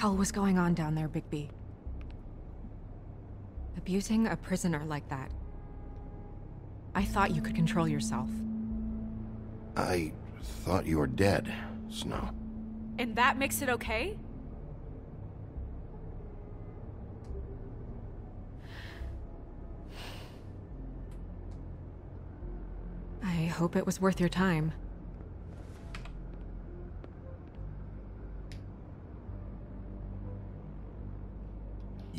What hell was going on down there, Bigby? Abusing a prisoner like that. I thought you could control yourself. I thought you were dead, Snow. And that makes it okay? I hope it was worth your time.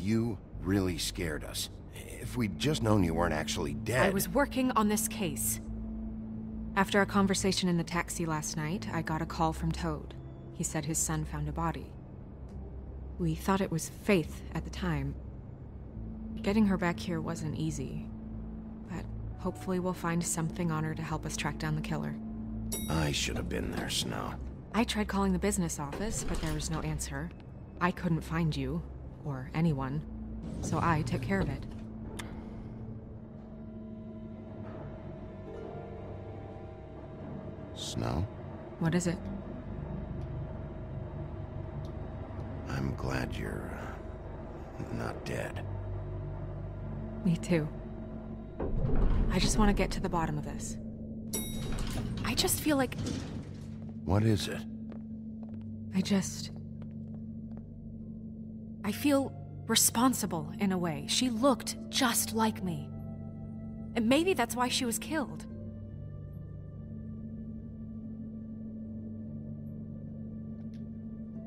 You really scared us. If we'd just known you weren't actually dead... I was working on this case. After a conversation in the taxi last night, I got a call from Toad. He said his son found a body. We thought it was Faith at the time. Getting her back here wasn't easy. But hopefully we'll find something on her to help us track down the killer. I should have been there, Snow. I tried calling the business office, but there was no answer. I couldn't find you, or anyone, so I took care of it. Snow? What is it? I'm glad you're... Uh, not dead. Me too. I just want to get to the bottom of this. I just feel like... What is it? I just... I feel responsible in a way. She looked just like me. And maybe that's why she was killed.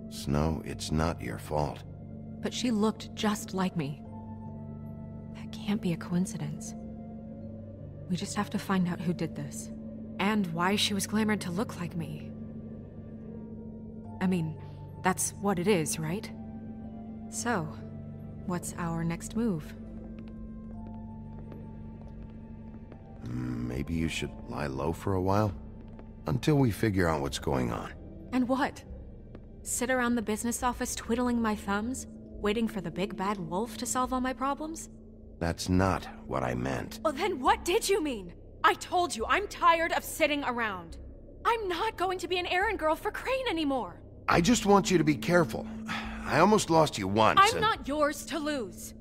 Snow, it's not your fault. But she looked just like me. That can't be a coincidence. We just have to find out who did this. And why she was glamored to look like me. I mean, that's what it is, right? So, what's our next move? Maybe you should lie low for a while? Until we figure out what's going on. And what? Sit around the business office twiddling my thumbs, waiting for the big bad wolf to solve all my problems? That's not what I meant. Well, then what did you mean? I told you, I'm tired of sitting around. I'm not going to be an errand girl for Crane anymore. I just want you to be careful. I almost lost you once. I'm and... not yours to lose.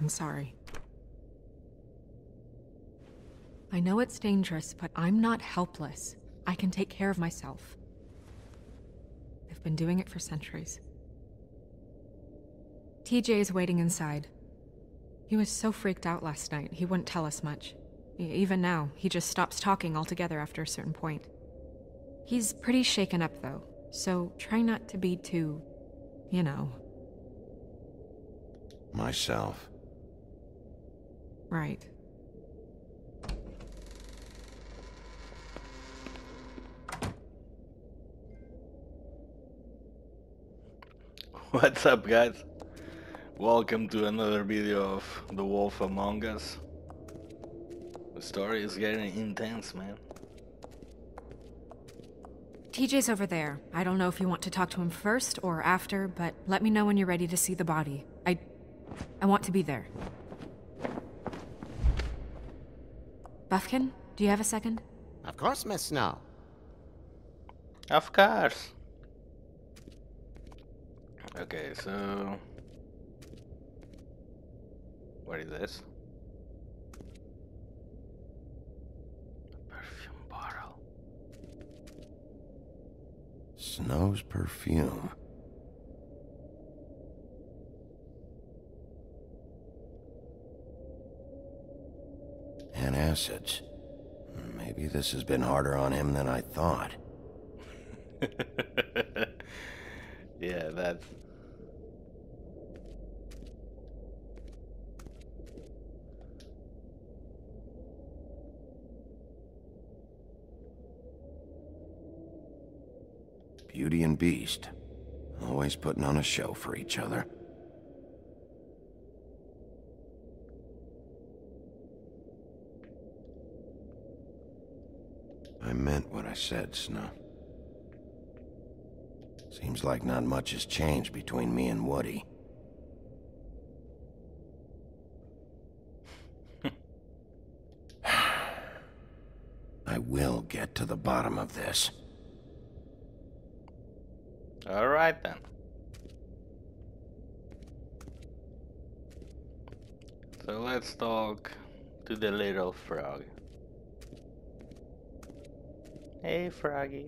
I'm sorry. I know it's dangerous, but I'm not helpless. I can take care of myself. I've been doing it for centuries. TJ is waiting inside. He was so freaked out last night, he wouldn't tell us much. Even now, he just stops talking altogether after a certain point. He's pretty shaken up, though, so try not to be too, you know. Myself. Right. What's up guys? Welcome to another video of The Wolf Among Us. The story is getting intense, man. TJ's over there. I don't know if you want to talk to him first or after, but let me know when you're ready to see the body. I... I want to be there. Buffkin, do you have a second? Of course, Miss Snow. Of course. Okay, so... What is this? Snow's perfume. And acids. Maybe this has been harder on him than I thought. yeah, that's Beast. Always putting on a show for each other. I meant what I said, Snow. Seems like not much has changed between me and Woody. I will get to the bottom of this. Alright then. So let's talk to the little frog. Hey froggy.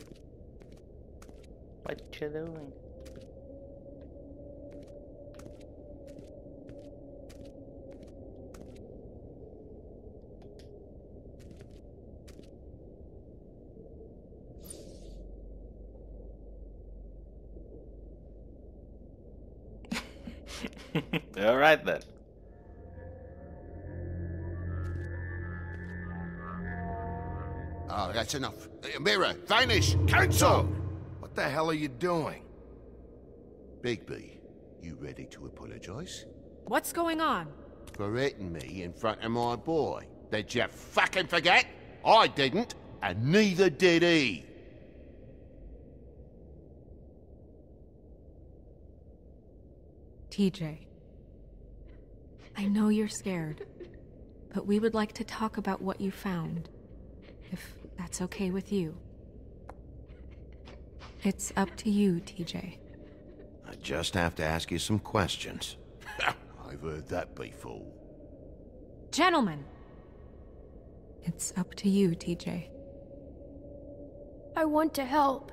What you doing? All right then. Ah, oh, that's enough. Mirror, vanish, cancel! What the hell are you doing? Bigby, you ready to apologize? What's going on? For hitting me in front of my boy. Did you fucking forget? I didn't, and neither did he. TJ. I know you're scared, but we would like to talk about what you found, if that's okay with you. It's up to you, TJ. I just have to ask you some questions. I've heard that before. Gentlemen! It's up to you, TJ. I want to help.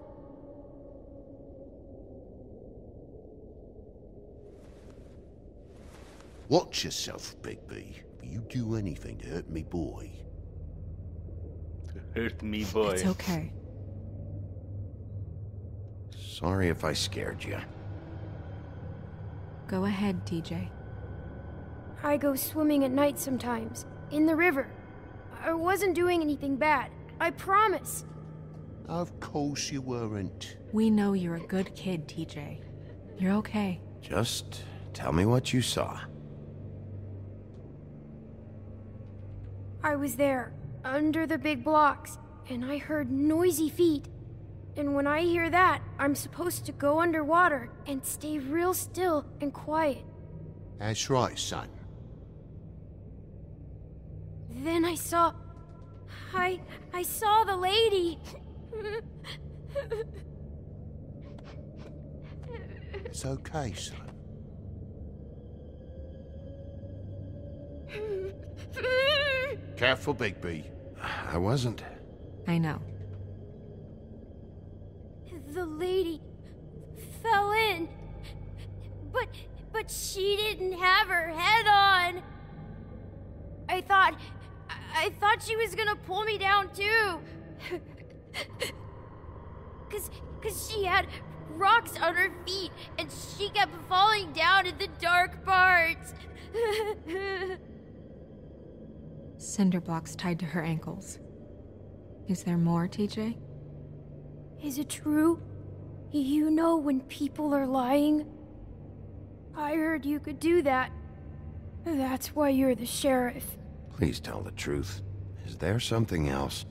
Watch yourself, Bigby. You do anything to hurt me boy. to Hurt me, boy. It's okay. Sorry if I scared you. Go ahead, TJ. I go swimming at night sometimes, in the river. I wasn't doing anything bad. I promise. Of course you weren't. We know you're a good kid, TJ. You're okay. Just tell me what you saw. I was there, under the big blocks, and I heard noisy feet. And when I hear that, I'm supposed to go underwater and stay real still and quiet. That's right, son. Then I saw. I. I saw the lady. It's okay, son. Careful, Bigby. I wasn't. I know. the lady fell in. But. But she didn't have her head on. I thought. I thought she was gonna pull me down too. Cause, Cause she had rocks on her feet and she kept falling down in the dark parts. Cinder blocks tied to her ankles. Is there more, TJ? Is it true? You know when people are lying? I heard you could do that. That's why you're the sheriff. Please tell the truth. Is there something else?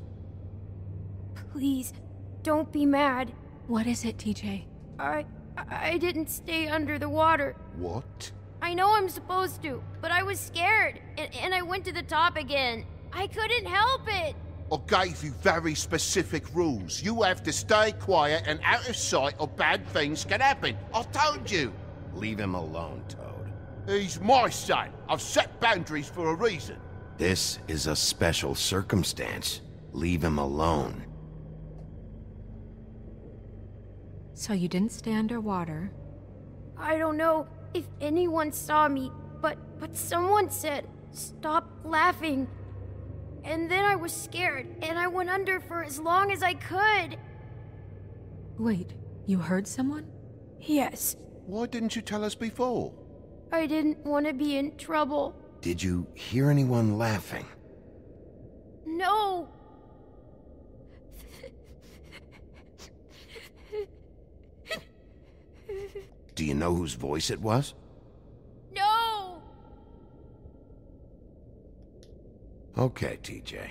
Please, don't be mad. What is it, TJ? I I didn't stay under the water. What? I know I'm supposed to, but I was scared, and, and I went to the top again. I couldn't help it. I gave you very specific rules. You have to stay quiet and out of sight or bad things can happen. I told you. Leave him alone, Toad. He's my son. I've set boundaries for a reason. This is a special circumstance. Leave him alone. So you didn't stay underwater. I don't know if anyone saw me, but but someone said, "Stop laughing." And then I was scared, and I went under for as long as I could. Wait, you heard someone? Yes, Why didn't you tell us before? I didn't want to be in trouble. Did you hear anyone laughing? No. Do you know whose voice it was? No! Okay, TJ.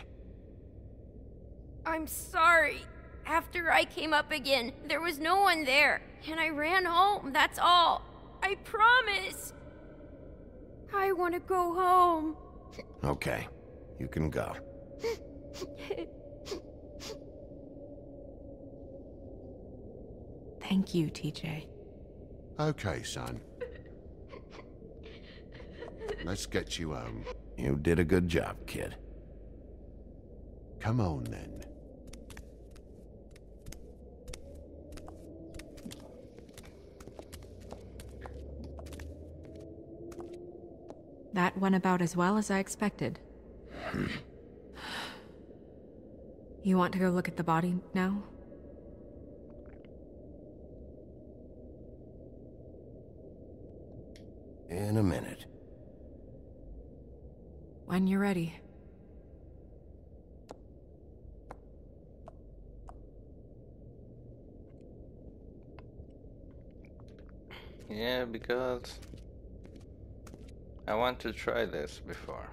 I'm sorry. After I came up again, there was no one there, and I ran home, that's all. I promise! I want to go home. Okay, you can go. Thank you, TJ. Okay, son. Let's get you home. You did a good job, kid. Come on, then. That went about as well as I expected. Hmm. you want to go look at the body now? In a minute. When you're ready. Yeah, because I want to try this before.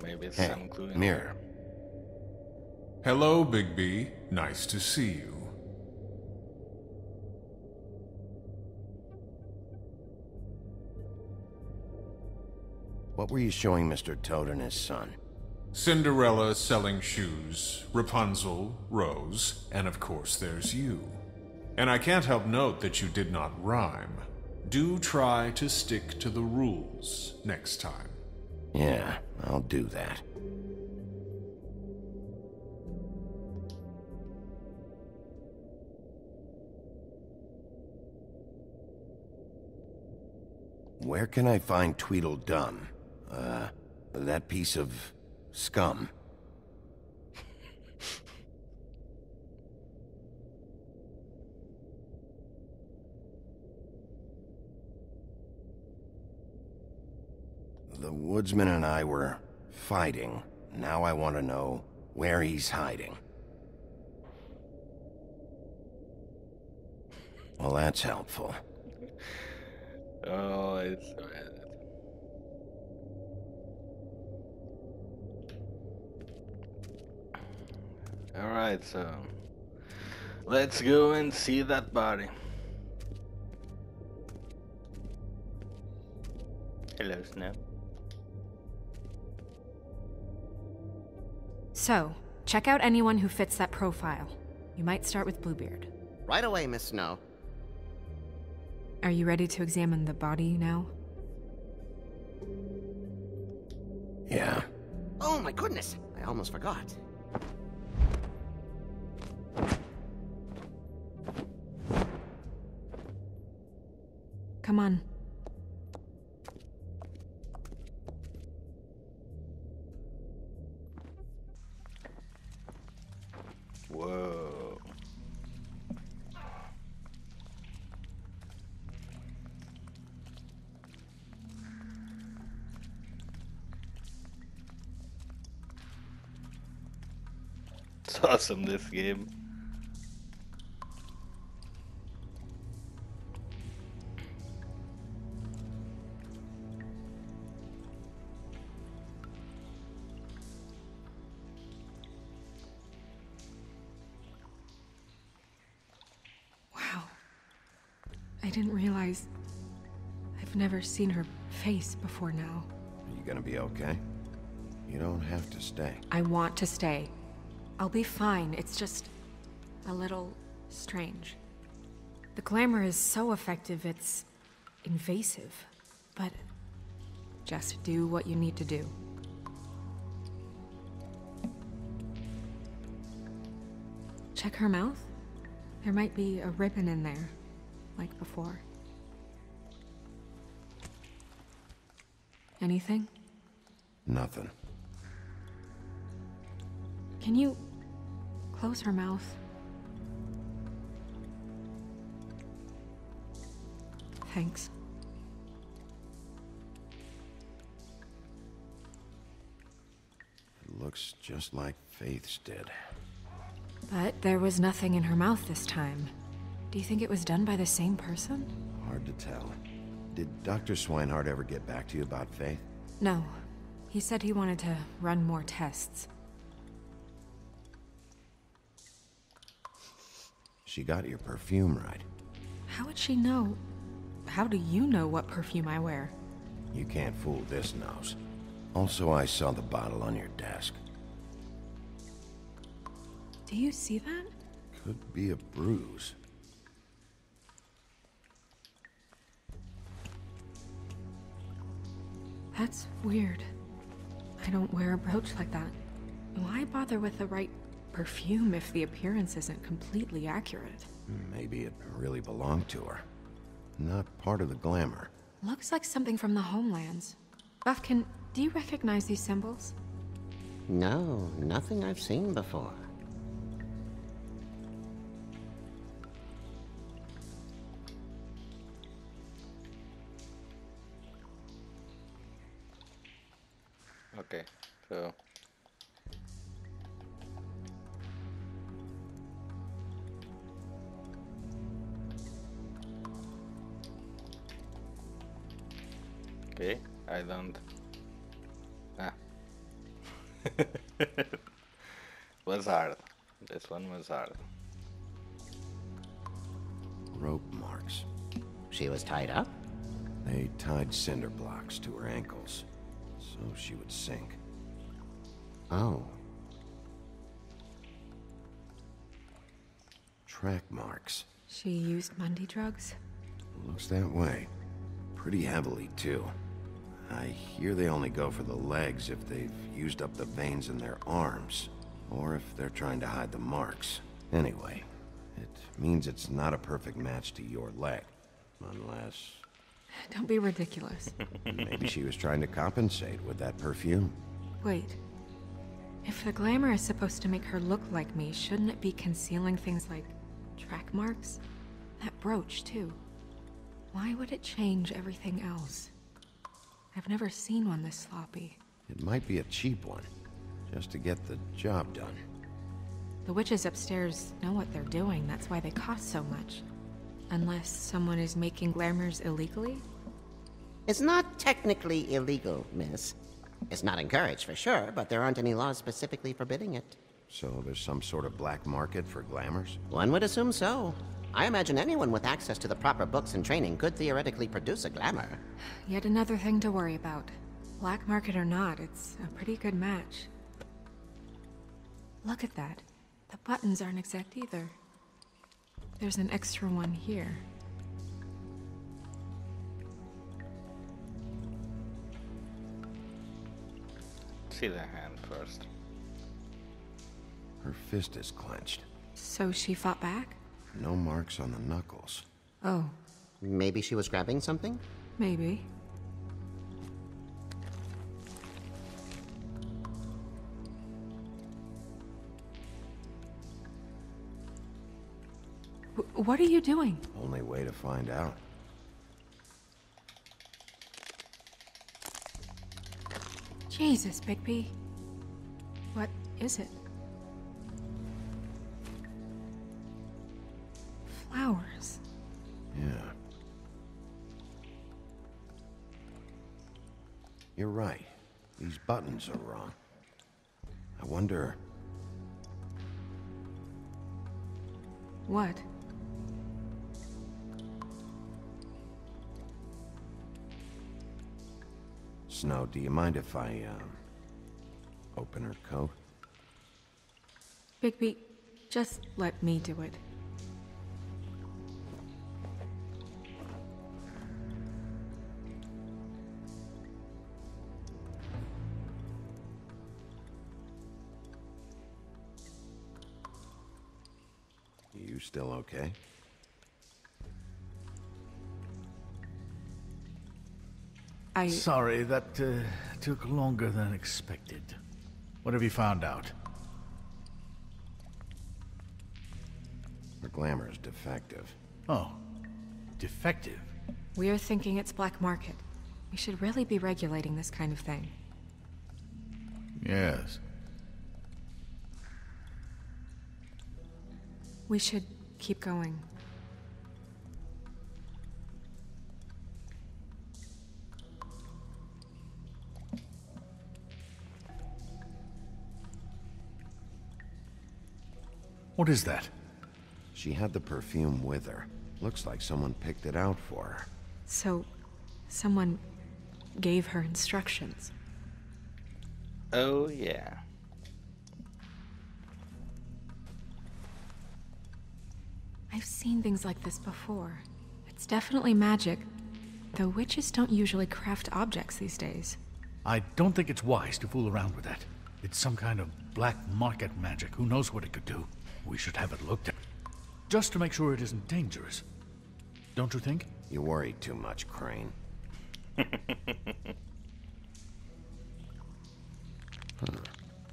Maybe it's Hey, some clue in mirror. Hello, Bigby. Nice to see you. What were you showing Mr. Toad and his son? Cinderella selling shoes, Rapunzel, Rose, and of course there's you. And I can't help note that you did not rhyme. Do try to stick to the rules next time. Yeah, I'll do that. Where can I find Tweedledum? Uh, that piece of scum. The woodsman and I were fighting. Now I want to know where he's hiding. Well, that's helpful. Oh, it's All right, so let's go and see that body. Hello, Snow. So, check out anyone who fits that profile. You might start with Bluebeard. Right away, Miss Snow. Are you ready to examine the body now? Yeah. Oh my goodness! I almost forgot. Come on. Whoa. It's awesome, this game. I didn't realize. I've never seen her face before now. Are you gonna be okay? You don't have to stay. I want to stay. I'll be fine. It's just a little strange. The glamour is so effective, it's invasive. But just do what you need to do. Check her mouth. There might be a ribbon in there, like before. Anything? Nothing. Can you close her mouth? Thanks. It looks just like Faith's did. But there was nothing in her mouth this time. Do you think it was done by the same person? Hard to tell. Did Dr. Swinehart ever get back to you about Faith? No. He said he wanted to run more tests. She got your perfume right. How would she know? How do you know what perfume I wear? You can't fool this nose. Also, I saw the bottle on your desk. Do you see that? Could be a bruise. That's weird. I don't wear a brooch like that. Why bother with the right perfume if the appearance isn't completely accurate? Maybe it really belonged to her. Not part of the glamour. Looks like something from the homelands. Buffkin, do you recognize these symbols? No, nothing I've seen before. Okay, so Okay, I don't. Ah. was hard. This one was hard. Rope marks. She was tied up? They tied cinder blocks to her ankles, so she would sink. Oh. Track marks. She used Mundy drugs? Looks that way. Pretty heavily, too. I hear they only go for the legs if they've used up the veins in their arms, or if they're trying to hide the marks. Anyway, it means it's not a perfect match to your leg. Unless... Don't be ridiculous. Maybe she was trying to compensate with that perfume. Wait. If the glamour is supposed to make her look like me, shouldn't it be concealing things like track marks? That brooch, too. Why would it change everything else? I've never seen one this sloppy. It might be a cheap one, just to get the job done. The witches upstairs know what they're doing, that's why they cost so much. Unless someone is making glamours illegally? It's not technically illegal, miss. It's not encouraged for sure, but there aren't any laws specifically forbidding it. So there's some sort of black market for glamours? One would assume so. I imagine anyone with access to the proper books and training could theoretically produce a glamour. Yet another thing to worry about. Black market or not, it's a pretty good match. Look at that. The buttons aren't exact either. There's an extra one here. See the hand first. Her fist is clenched. So she fought back? No marks on the knuckles. Oh, Maybe she was grabbing something? maybe. What are you doing? Only way to find out. Jesus, Bigby. What is it? Flowers. Yeah. You're right. These buttons are wrong. I wonder... What? Snow, do you mind if I, um... Open her coat? Bigby, just let me do it. You still okay? I. Sorry, that uh, took longer than expected. What have you found out? Her glamour is defective. Oh, defective. We're thinking it's black market. We should really be regulating this kind of thing. Yes. We should keep going. What is that? She had the perfume with her. Looks like someone picked it out for her. So, someone gave her instructions. Oh yeah. I've seen things like this before. It's definitely magic, though witches don't usually craft objects these days. I don't think it's wise to fool around with that. It's some kind of black market magic. Who knows what it could do? We should have it looked at. Just to make sure it isn't dangerous. Don't you think? You worry too much, Crane.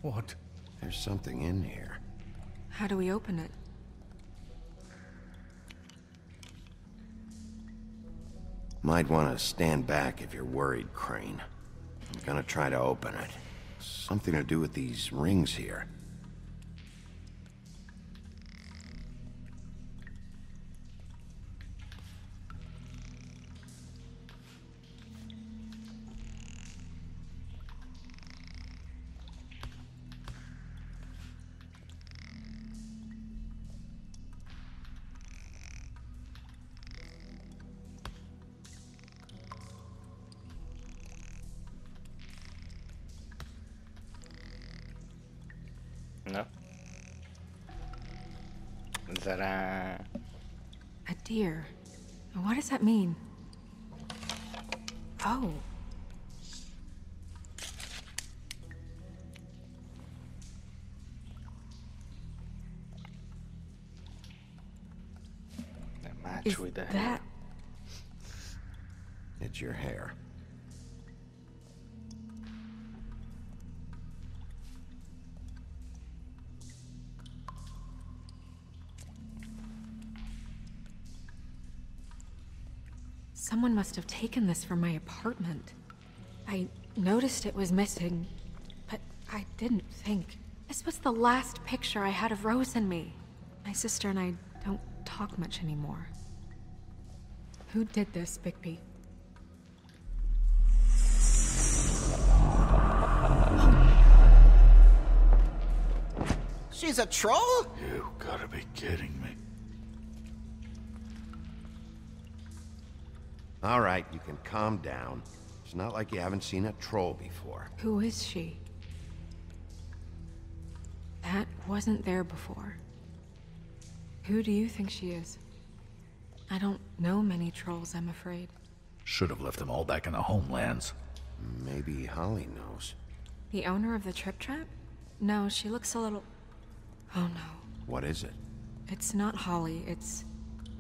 What? There's something in here. How do we open it? Might want to stand back if you're worried, Crane. I'm gonna try to open it. Something to do with these rings here. That a A deer. What does that mean? Oh. Someone must have taken this from my apartment. I noticed it was missing, but I didn't think. This was the last picture I had of Rose and me. My sister and I don't talk much anymore. Who did this, Bigby? She's a troll? You gotta be kidding All right, you can calm down. It's not like you haven't seen a troll before. Who is she? That wasn't there before. Who do you think she is? I don't know many trolls, I'm afraid. Should have left them all back in the homelands. Maybe Holly knows. The owner of the Trip Trap? No, she looks a little... Oh no. What is it? It's not Holly, it's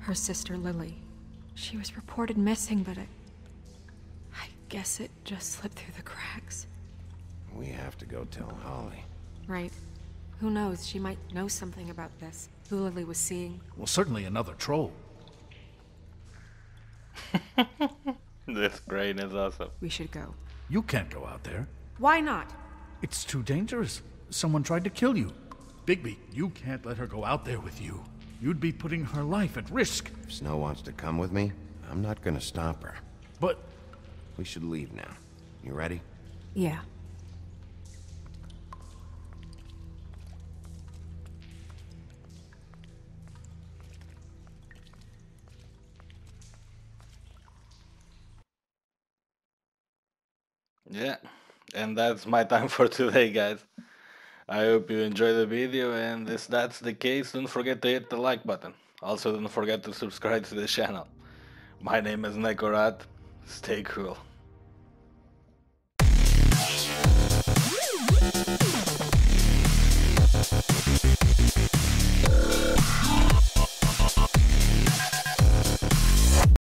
her sister Lily. She was reported missing, but I... I guess it just slipped through the cracks. We have to go tell Holly. Right. Who knows, she might know something about this. Who Lily was seeing. Well, certainly another troll. This brain is awesome. We should go. You can't go out there. Why not? It's too dangerous. Someone tried to kill you. Bigby, you can't let her go out there with you. You'd be putting her life at risk. If Snow wants to come with me, I'm not gonna stop her. But We should leave now. You ready? Yeah. Yeah, and that's my time for today, guys. I hope you enjoyed the video, and if that's the case, don't forget to hit the like button. Also, don't forget to subscribe to the channel. My name is Necurat. Stay cool.